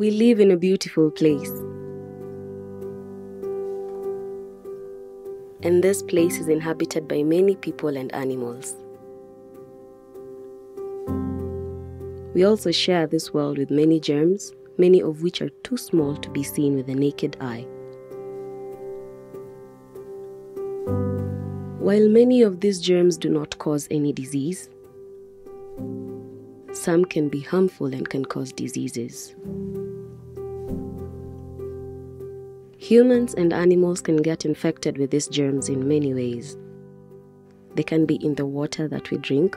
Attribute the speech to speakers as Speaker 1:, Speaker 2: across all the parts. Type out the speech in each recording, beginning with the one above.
Speaker 1: We live in a beautiful place. And this place is inhabited by many people and animals. We also share this world with many germs, many of which are too small to be seen with the naked eye. While many of these germs do not cause any disease, some can be harmful and can cause diseases. Humans and animals can get infected with these germs in many ways. They can be in the water that we drink,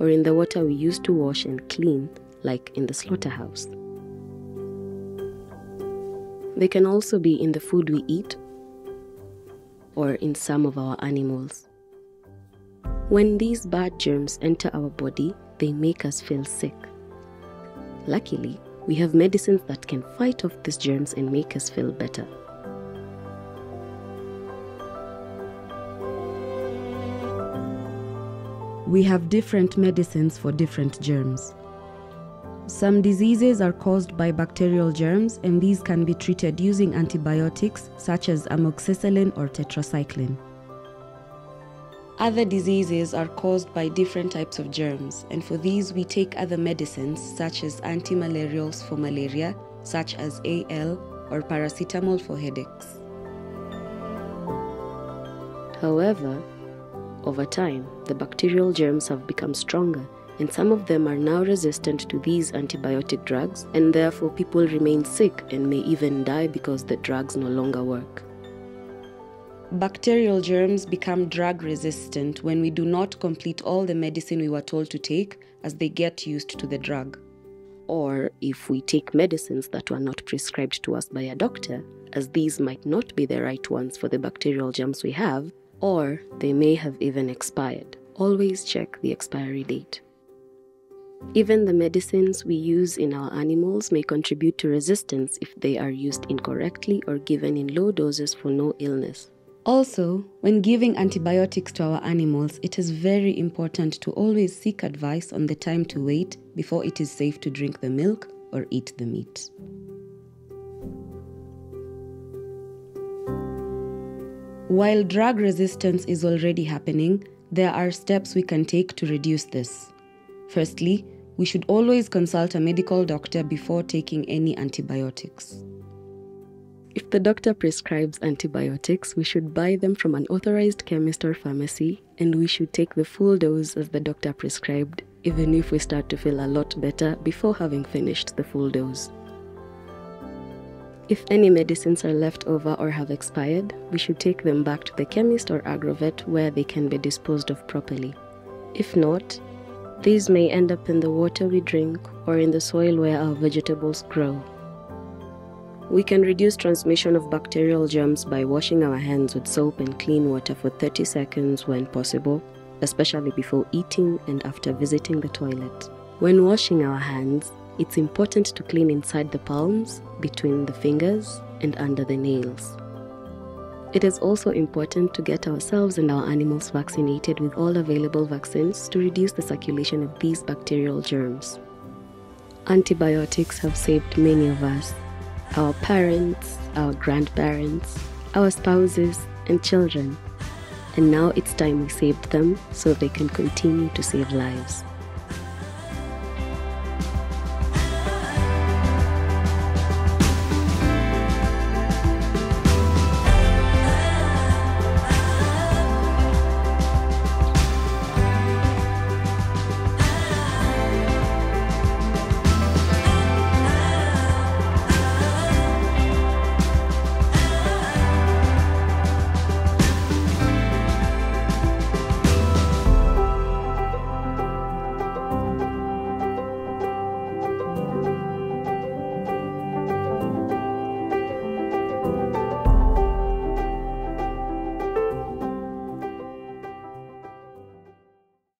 Speaker 1: or in the water we use to wash and clean, like in the slaughterhouse. They can also be in the food we eat or in some of our animals. When these bad germs enter our body, they make us feel sick. Luckily, we have medicines that can fight off these germs and make us feel better.
Speaker 2: We have different medicines for different germs. Some diseases are caused by bacterial germs, and these can be treated using antibiotics such as amoxicillin or tetracycline. Other diseases are caused by different types of germs, and for these, we take other medicines such as antimalarials for malaria, such as AL, or paracetamol for headaches.
Speaker 1: However, over time, the bacterial germs have become stronger, and some of them are now resistant to these antibiotic drugs, and therefore people remain sick and may even die because the drugs no longer work.
Speaker 2: Bacterial germs become drug resistant when we do not complete all the medicine we were told to take as they get used to the drug.
Speaker 1: Or if we take medicines that were not prescribed to us by a doctor, as these might not be the right ones for the bacterial germs we have, or they may have even expired. Always check the expiry date. Even the medicines we use in our animals may contribute to resistance if they are used incorrectly or given in low doses for no illness.
Speaker 2: Also, when giving antibiotics to our animals, it is very important to always seek advice on the time to wait before it is safe to drink the milk or eat the meat. While drug resistance is already happening, there are steps we can take to reduce this. Firstly, we should always consult a medical doctor before taking any antibiotics.
Speaker 1: If the doctor prescribes antibiotics, we should buy them from an authorized chemist or pharmacy, and we should take the full dose as the doctor prescribed, even if we start to feel a lot better before having finished the full dose. If any medicines are left over or have expired, we should take them back to the chemist or agrovet where they can be disposed of properly. If not, these may end up in the water we drink or in the soil where our vegetables grow. We can reduce transmission of bacterial germs by washing our hands with soap and clean water for 30 seconds when possible, especially before eating and after visiting the toilet. When washing our hands, it's important to clean inside the palms, between the fingers, and under the nails. It is also important to get ourselves and our animals vaccinated with all available vaccines to reduce the circulation of these bacterial germs. Antibiotics have saved many of us our parents, our grandparents, our spouses, and children. And now it's time we saved them so they can continue to save lives.